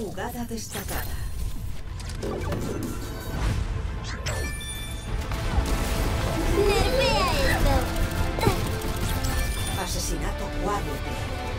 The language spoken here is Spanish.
Jugada destacada. Nervea esto. Asesinato cuádruple.